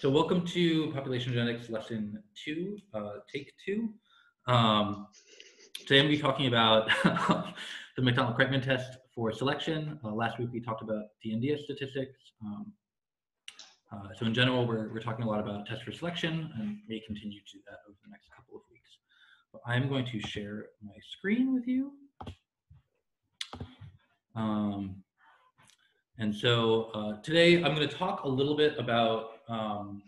So welcome to Population Genetics Lesson 2, uh, Take 2. Um, today I'm going to be talking about the McDonald-Kreitman test for selection. Uh, last week we talked about the DNDS statistics. Um, uh, so in general, we're, we're talking a lot about test for selection and may continue to do that over the next couple of weeks. But I'm going to share my screen with you. Um, and so uh, today I'm going to talk a little bit about um,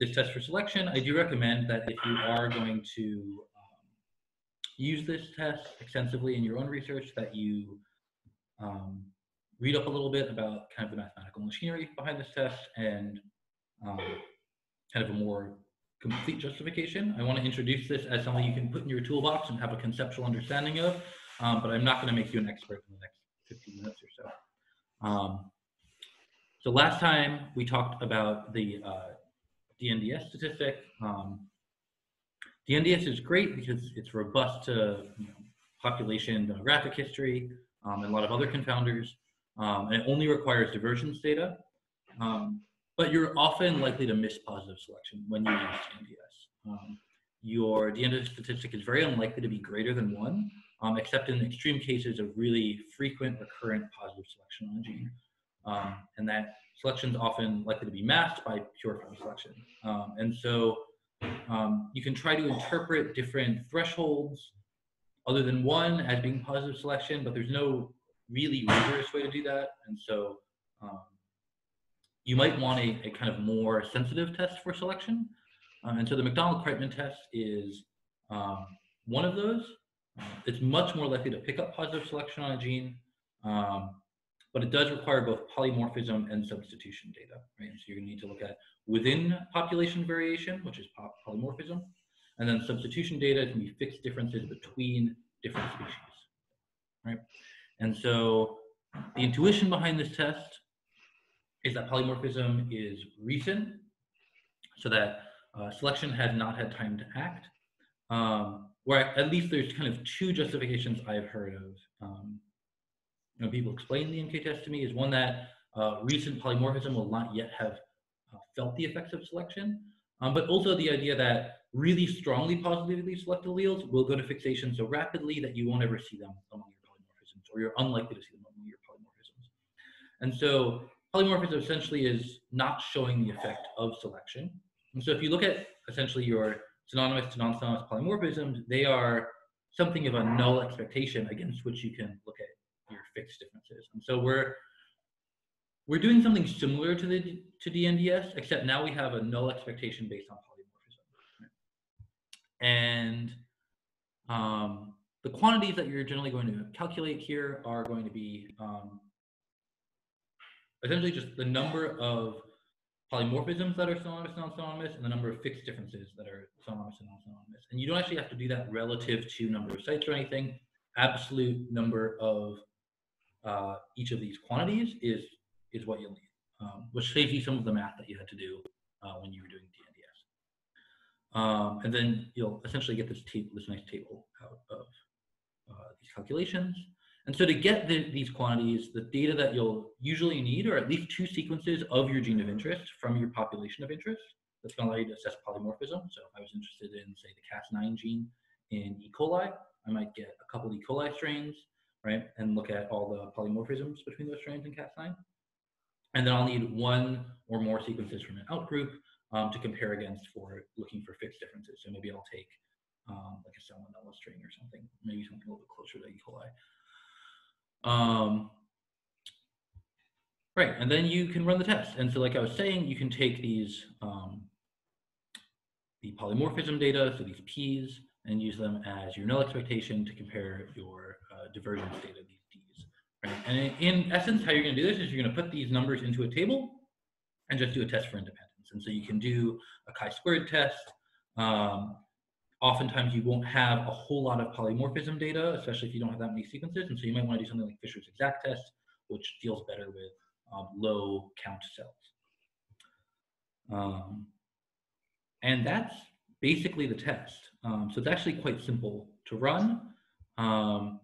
this test for selection. I do recommend that if you are going to um, use this test extensively in your own research, that you um, read up a little bit about kind of the mathematical machinery behind this test and um, kind of a more complete justification. I want to introduce this as something you can put in your toolbox and have a conceptual understanding of, um, but I'm not going to make you an expert in the next 15 minutes or so. Um, so last time we talked about the uh, DNDS statistic. Um, DNDS is great because it's robust to you know, population demographic history um, and a lot of other confounders. Um, and it only requires divergence data. Um, but you're often likely to miss positive selection when you use DNDS. Um, your DNDS statistic is very unlikely to be greater than one, um, except in extreme cases of really frequent recurrent positive selection on a gene. Um, and that selection is often likely to be masked by purifying selection. Um, and so um, you can try to interpret different thresholds other than one as being positive selection, but there's no really rigorous way to do that. And so um, you might want a, a, kind of more sensitive test for selection. Um, and so the McDonald-Kreitman test is um, one of those. Uh, it's much more likely to pick up positive selection on a gene. But it does require both polymorphism and substitution data, right? So you're gonna need to look at within population variation, which is polymorphism, and then substitution data can be fixed differences between different species, right? And so the intuition behind this test is that polymorphism is recent, so that uh, selection has not had time to act, um, where at least there's kind of two justifications I've heard of um, you know, people explain the MK test to me is one that uh, recent polymorphism will not yet have uh, felt the effects of selection, um, but also the idea that really strongly positively selected alleles will go to fixation so rapidly that you won't ever see them among your polymorphisms, or you're unlikely to see them among your polymorphisms. And so polymorphism essentially is not showing the effect of selection. And so if you look at essentially your synonymous to non-synonymous polymorphisms, they are something of a null expectation against which you can look at your fixed differences. And so we're we're doing something similar to the to DNDS, except now we have a null expectation based on polymorphism. And um, the quantities that you're generally going to calculate here are going to be um, essentially just the number of polymorphisms that are synonymous and non-synonymous and the number of fixed differences that are synonymous and non-synonymous. And you don't actually have to do that relative to number of sites or anything. Absolute number of uh, each of these quantities is is what you'll need, um, which saves you some of the math that you had to do uh, when you were doing DNDS. Um, and then you'll essentially get this table, this nice table out of uh, these calculations. And so to get the, these quantities, the data that you'll usually need are at least two sequences of your gene of interest from your population of interest. That's going to allow you to assess polymorphism. So if I was interested in, say, the Cas9 gene in E. coli, I might get a couple E. coli strains right? And look at all the polymorphisms between those strains in Cas9. And then I'll need one or more sequences from an outgroup um, to compare against for looking for fixed differences. So maybe I'll take um, like a salmonella strain or something, maybe something a little bit closer to E. coli. Um, right, and then you can run the test. And so like I was saying, you can take these, um, the polymorphism data, so these P's, and use them as your null expectation to compare your divergence data, these D's. Right? And in, essence, how you're going to do this is you're going to put these numbers into a table and just do a test for independence. And so you can do a chi-squared test. Um, oftentimes you won't have a whole lot of polymorphism data, especially if you don't have that many sequences. And so you might want to do something like Fisher's exact test, which deals better with um, low count cells. Um, and that's basically the test. Um, so it's actually quite simple to run. Um,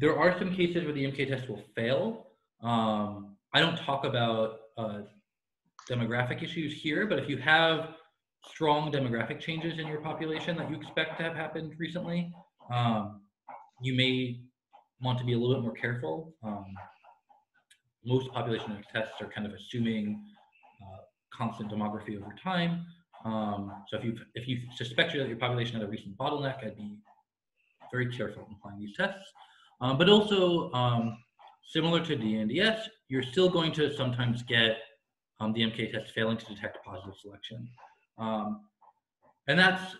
there are some cases where the MK test will fail. Um, I don't talk about uh, demographic issues here, but if you have strong demographic changes in your population that you expect to have happened recently, um, you may want to be a little bit more careful. Um, most population tests are kind of assuming uh, constant demography over time. Um, so if you if you suspect that your population had a recent bottleneck, I'd be very careful in applying these tests. Um, but also, um, similar to DNDS, you're still going to sometimes get um, the MK test failing to detect positive selection. Um, and that's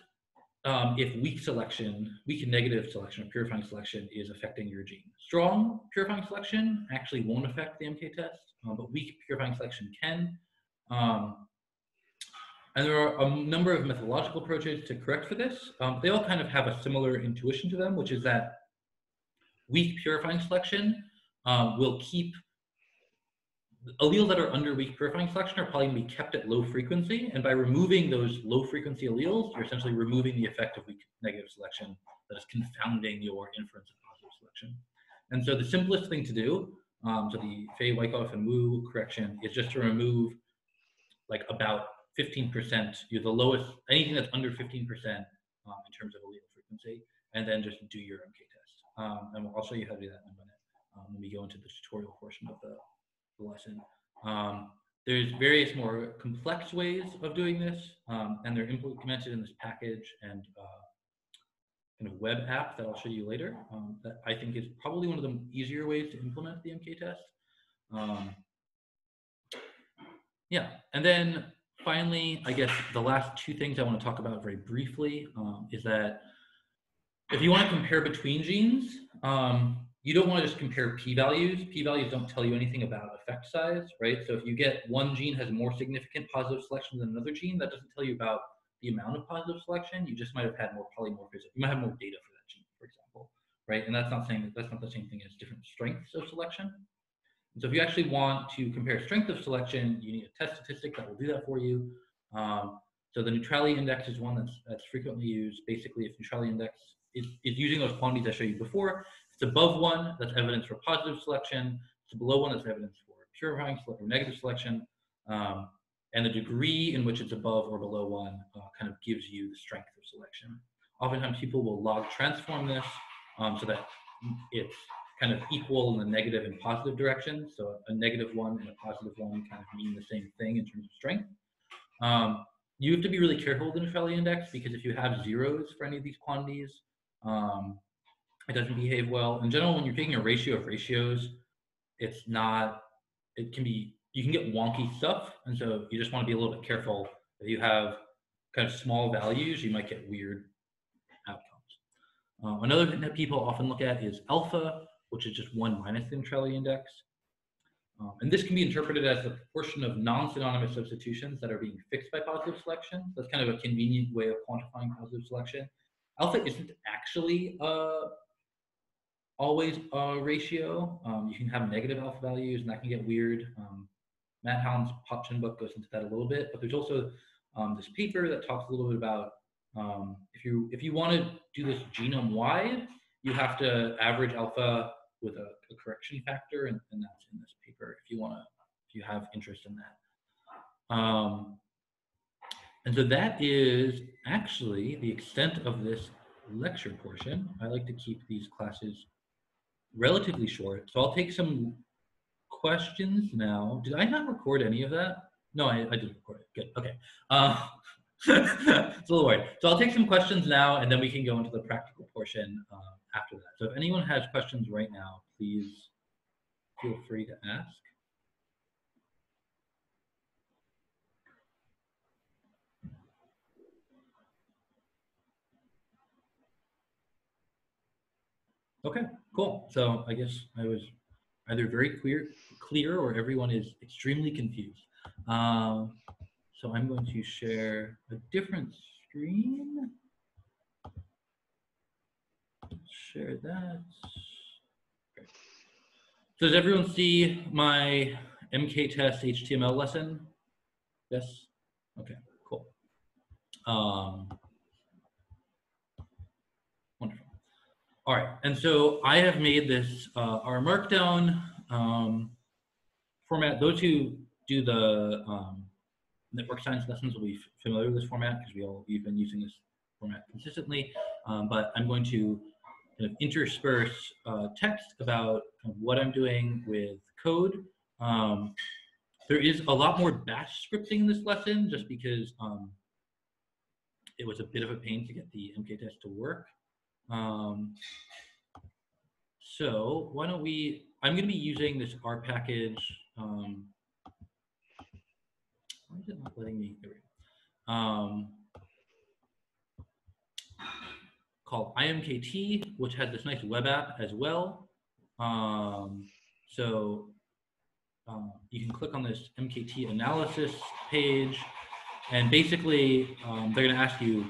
um, if weak selection, weak and negative selection or purifying selection is affecting your gene. Strong purifying selection actually won't affect the MK test, uh, but weak purifying selection can. Um, and there are a number of methodological approaches to correct for this. Um, they all kind of have a similar intuition to them, which is that weak purifying selection um, will keep alleles that are under weak purifying selection are probably going to be kept at low frequency. And by removing those low frequency alleles, you're essentially removing the effect of weak negative selection that is confounding your inference of positive selection. And so the simplest thing to do, um, so the Fay, Wyckoff, and Wu correction is just to remove like about 15%, you're the lowest, anything that's under 15% um, in terms of allele frequency, and then just do your MK. Um, and I'll show you how to do that in a minute um, when we go into the tutorial portion of the, the lesson. Um, there's various more complex ways of doing this, um, and they're implemented in this package and uh, in a web app that I'll show you later. Um, that I think is probably one of the easier ways to implement the MK test. Um, yeah, and then finally, I guess the last two things I want to talk about very briefly is that if you want to compare between genes, um, you don't want to just compare p-values. P-values don't tell you anything about effect size, right? So if you get one gene has more significant positive selection than another gene, that doesn't tell you about the amount of positive selection. You just might have had more polymorphism. You might have more data for that gene, for example, right? And that's not saying that that's not the same thing as different strengths of selection. And so if you actually want to compare strength of selection, you need a test statistic that will do that for you. Um, so the neutrality index is one that's, that's frequently used. Basically, if neutrality index is using those quantities I showed you before, it's above one, that's evidence for positive selection. It's below one, that's evidence for purifying or negative selection. Um, and the degree in which it's above or below one uh, kind of gives you the strength of selection. Oftentimes people will log transform this um, so that it's kind of equal in the negative and positive direction. So a negative one and a positive one kind of mean the same thing in terms of strength. Um, you have to be really careful with the neutrality index because if you have zeros for any of these quantities, um, it doesn't behave well. In general, when you're taking a ratio of ratios, it's not, it can be, you can get wonky stuff. And so you just want to be a little bit careful. If you have kind of small values, you might get weird outcomes. Uh, another thing that people often look at is alpha, which is just one minus the neutrality index. Um, and this can be interpreted as the proportion of non-synonymous substitutions that are being fixed by positive selection. That's kind of a convenient way of quantifying positive selection. Alpha isn't actually uh, always a ratio. Um, you can have negative alpha values, and that can get weird. Um, Matt Hahn's PopGen book goes into that a little bit, but there's also um, this paper that talks a little bit about um, if you if you want to do this genome wide, you have to average alpha with a, a correction factor, and, and, that's in this paper if you want to if you have interest in that. And so that is actually the extent of this lecture portion. I like to keep these classes relatively short. So I'll take some questions now. Did I not record any of that? No, I, I did record it. Good. Okay. Uh, it's a little worried. So I'll take some questions now, and then we can go into the practical portion uh, after that. So if anyone has questions right now, please feel free to ask. Okay, cool. So I guess I was either very clear, clear or everyone is extremely confused. Um, so I'm going to share a different screen. Share that. So does everyone see my MK test HTML lesson? Yes? Okay, cool. Um, All right, and so I have made this uh, R Markdown um, format. Those who do the um, network science lessons will be familiar with this format because we all we've been using this format consistently. Um, but I'm going to kind of intersperse uh, text about kind of what I'm doing with code. Um, there is a lot more bash scripting in this lesson just because um, it was a bit of a pain to get the MK test to work. Um, so why don't we, I'm gonna be using this R package. Um, why is it not letting me, there. Um, called IMKT, which has this nice web app as well. Um, so um, you can click on this MKT analysis page, and basically um, they're going to ask you,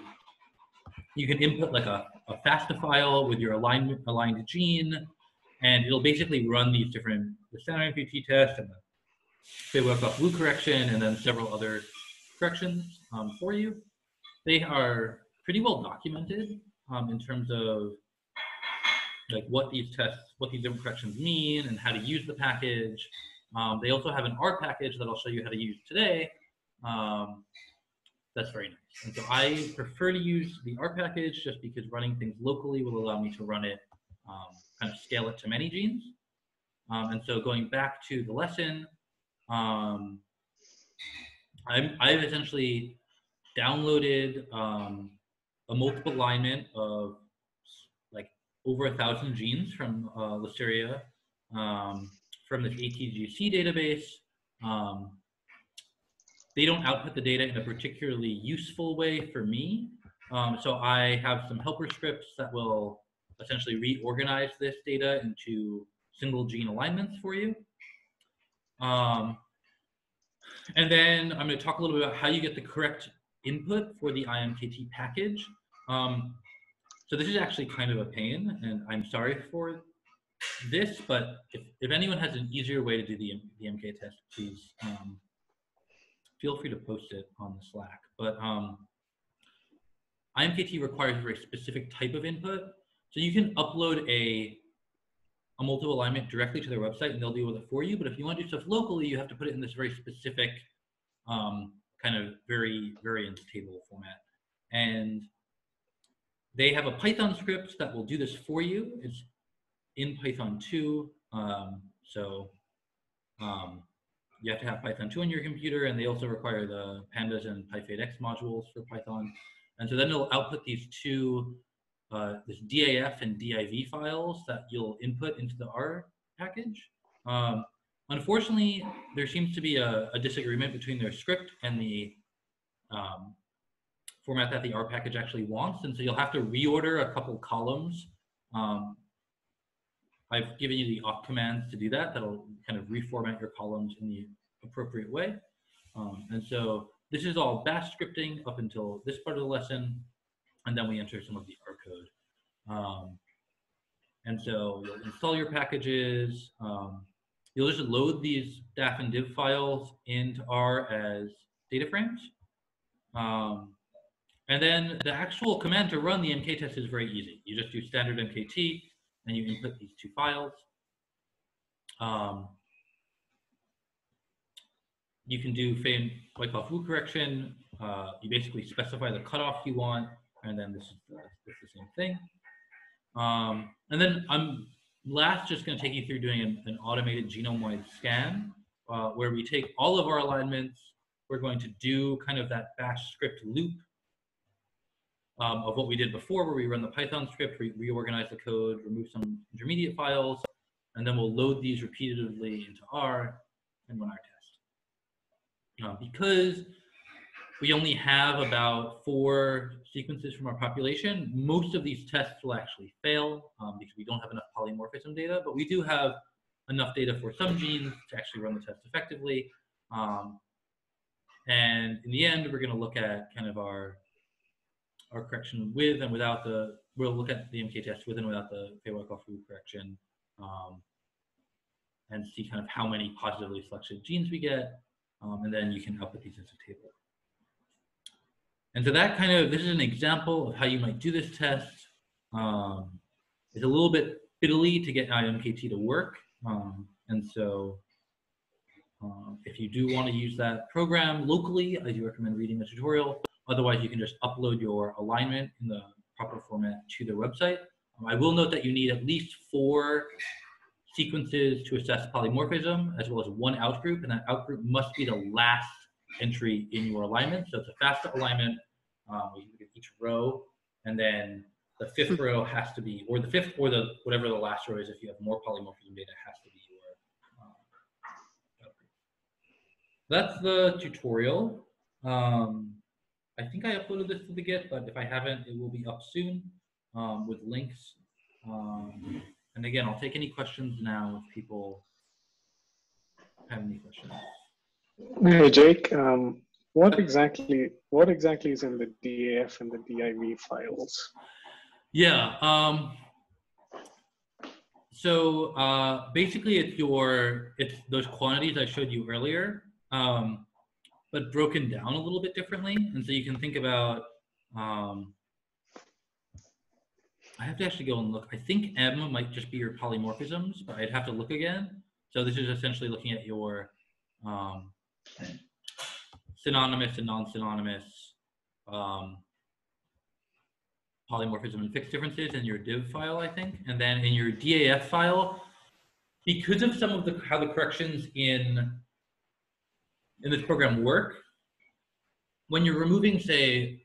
you can input like a, a FASTA file with your alignment aligned gene, and it'll basically run these different the standard MKT test and the Fay-Wyckoff Wu correction, and then several other corrections um, for you. They are pretty well documented um, in terms of like what these tests, what these different corrections mean and how to use the package. Um, they also have an R package that I'll show you how to use today. That's very nice. And so I prefer to use the R package just because running things locally will allow me to run it, um, kind of scale it to many genes. Um, and so going back to the lesson, um, I'm, I've essentially downloaded um, a multiple alignment of like over a thousand genes from uh, Listeria um, from this ATGC database. Um, they don't output the data in a particularly useful way for me. Um, so I have some helper scripts that will essentially reorganize this data into single gene alignments for you. Um, and then I'm going to talk a little bit about how you get the correct input for the IMKT package. Um, so this is actually kind of a pain, and I'm sorry for this, but if, if anyone has an easier way to do the, the MK test, please um, feel free to post it on the Slack. But um, IMKT requires a very specific type of input. So you can upload a, a multiple alignment directly to their website and they'll deal with it for you. But if you want to do stuff locally, you have to put it in this very specific um, kind of very variance table format. And they have a Python script that will do this for you. It's in Python 2. Um, so um, you have to have Python 2 on your computer, and they also require the pandas and pyfaidx modules for Python. And so then it'll output these two, uh, this DAF and DIV files that you'll input into the R package. Um, unfortunately, there seems to be a, a, disagreement between their script and the um, format that the R package actually wants. And so you'll have to reorder a couple columns. Um, I've given you the awk commands to do that. That'll kind of reformat your columns in the appropriate way. Um, and so this is all bash scripting up until this part of the lesson. And then we enter some of the R code. Um, and so you'll install your packages. Um, you'll just load these DAF and div files into R as data frames. Um, and then the actual command to run the MK test is very easy. You just do standard MKT and you input these two files. Um, you can do Wyckoff Wu correction. Uh, you basically specify the cutoff you want, and then this is the, this is the same thing. Um, and then I'm last just going to take you through doing an, an automated genome-wide scan, uh, where we take all of our alignments. We're going to do kind of that bash script loop um, of what we did before, where we run the Python script, re reorganize the code, remove some intermediate files, and then we'll load these repeatedly into R and run our test. Uh, because we only have about four sequences from our population, most of these tests will actually fail um, because we don't have enough polymorphism data, but we do have enough data for some genes to actually run the test effectively. Um, and in the end, we're going to look at kind of our our correction with and without the, we'll look at the MK test with and without the Fay-Wyckoff correction um, and see kind of how many positively selected genes we get. Um, and then you can output these into a table. And so that kind of, this is an example of how you might do this test. Um, it's a little bit fiddly to get IMKT to work. Um, and so Um, if you do want to use that program locally, I do recommend reading the tutorial. Otherwise, you can just upload your alignment in the proper format to their website. Um, I will note that you need at least four sequences to assess polymorphism, as well as one outgroup, and that outgroup must be the last entry in your alignment. So it's a FASTA alignment. Um, we look at each row, and then the fifth row has to be, or the fifth, or the whatever the last row is. If you have more polymorphism data, has to be your. Um, outgroup. That's the tutorial. Um, I think I uploaded this to the Git, but if I haven't, it will be up soon um, with links. Um, and again, I'll take any questions now if people have any questions. Hey, Jake, um, what exactly what exactly is in the DAF and the DIV files? Yeah. Um, so uh, basically, it's your it's those quantities I showed you earlier, um, but broken down a little bit differently. And so you can think about. Um, I have to actually go and look. I think M might just be your polymorphisms, but I'd have to look again. So this is essentially looking at your um, synonymous and non-synonymous um, polymorphism and fixed differences in your div file, I think. And then in your DAF file, because of some of the how the corrections in in this program work, when you're removing, say,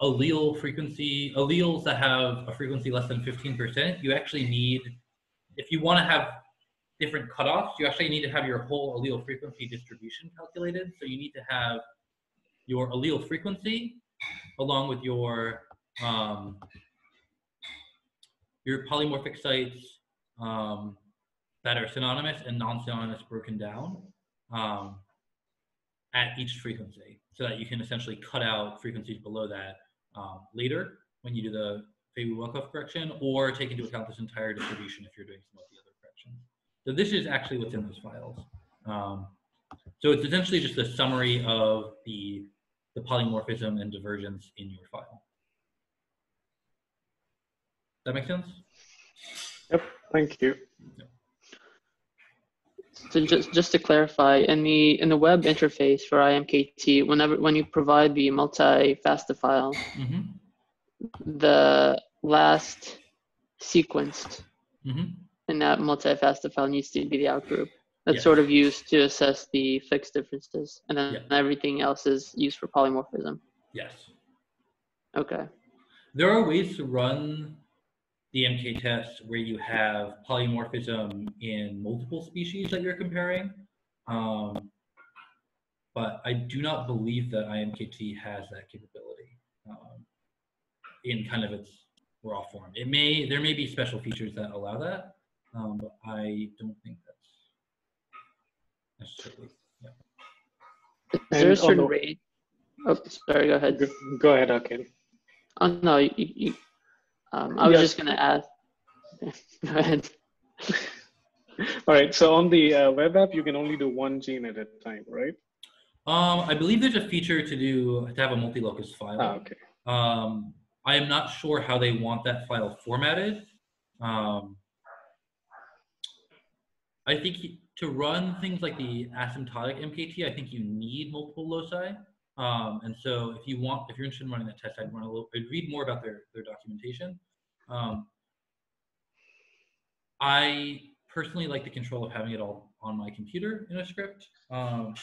allele frequency, alleles that have a frequency less than 15%, you actually need, if you want to have different cutoffs, you actually need to have your whole allele frequency distribution calculated. So you need to have your allele frequency along with your um, your polymorphic sites um, that are synonymous and non-synonymous broken down um, at each frequency so that you can essentially cut out frequencies below that um, later when you do the Fay-Wyckoff correction or take into account this entire distribution if you're doing some of the other corrections. So this is actually what's in those files. Um, so it's essentially just a summary of the, the polymorphism and divergence in your file. That make sense? Yep, thank you. So just just to clarify, in the in the web interface for IMKT, whenever when you provide the multi-FASTA file, Mm-hmm. the last sequence Mm-hmm. in that multi-FASTA file needs to be the outgroup. That's Yes. sort of used to assess the fixed differences, and then Yeah. everything else is used for polymorphism. Yes. Okay. There are ways to run the tests where you have polymorphism in multiple species that you're comparing. Um, but I do not believe that IMKT has that capability um, in kind of its raw form. It may there may be special features that allow that, um, but I don't think that's necessarily. Yeah. Is there a certain rate? Oh, sorry. Go ahead. Go, go ahead, okay. Oh no, you. you um, I was Yeah. just gonna ask. go ahead. All right, so on the uh, web app, you can only do one gene at a time, right? Um, I believe there's a feature to do to have a multi-locus file. Ah, okay. Um, I am not sure how they want that file formatted. Um, I think he- to run things like the asymptotic MKT, I think you need multiple loci. Um, and so if you want, if you're interested in running that test, I'd run a little, I'd read more about their, their documentation. Um, I personally like the control of having it all on my computer in a script. Um,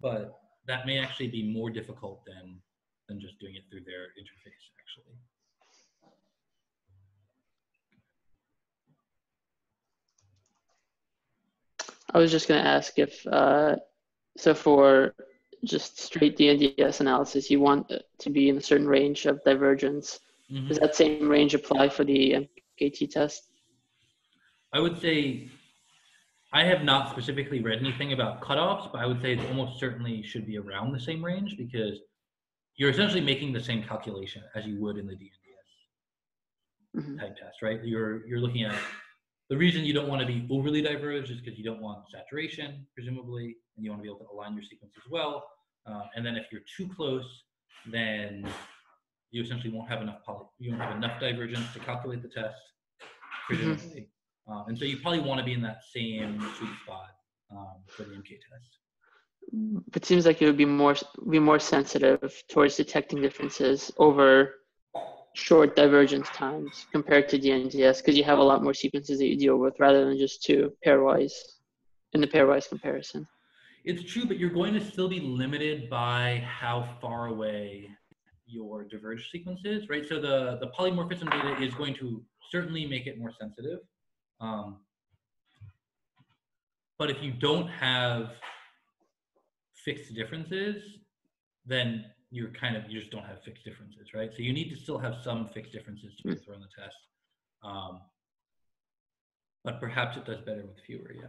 but that may actually be more difficult than than just doing it through their interface actually. I was just going to ask if, uh, so for just straight D and DNDS analysis, you want to be in a certain range of divergence. Mhm. Does that same range apply for the MKT test? I would say I have not specifically read anything about cutoffs, but I would say it almost certainly should be around the same range because you're essentially making the same calculation as you would in the DNDS Mhm. type test, right? You're you're looking at the reason you don't want to be overly diverged is because you don't want saturation, presumably, and you want to be able to align your sequence as well. Uh, and then if you're too close, then you essentially won't have enough poly, you won't have enough divergence to calculate the test, presumably. Uh, and so you probably want to be in that same sweet spot um, for the MK test. It seems like it would be more be more sensitive towards detecting differences over short divergence times compared to DNDS because you have a lot more sequences that you deal with rather than just two pairwise in the pairwise comparison. It's true, but you're going to still be limited by how far away your diverged sequences, right? So the, the polymorphism data is going to certainly make it more sensitive. Um, but if you don't have fixed differences, then you're kind of, you just don't have fixed differences, right? So you need to still have some fixed differences to run the test. Um, but perhaps it does better with fewer, yeah.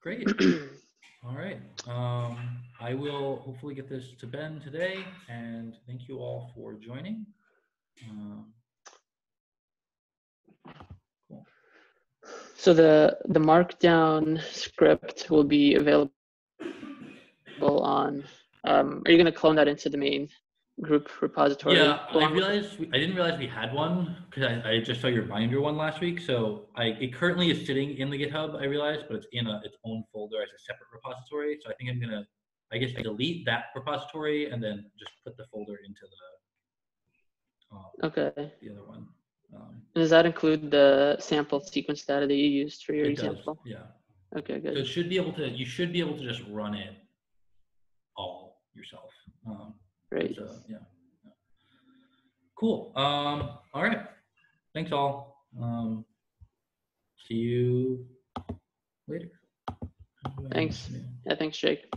Great. All right. Um, I will hopefully get this to Ben today, and thank you all for joining. Um, cool. So the the markdown script will be available on. Um, are you going to clone that into the main group repository? Yeah, I realized we, I didn't realize we had one because I, I just saw your binder one last week. So I it currently is sitting in the GitHub. I realized, but it's in a its own folder as a separate repository. So I think I'm gonna I guess delete that repository and then just put the folder into the um, Okay. the other one. Um, does that include the sample sequence data that you used for your it does, example? yeah. Okay, good. So it should be able to you should be able to just run it all yourself. Um, Great. So, yeah. yeah. Cool. Um, all right. Thanks all. Um, see you later. Thanks. Yeah, thanks, Jake.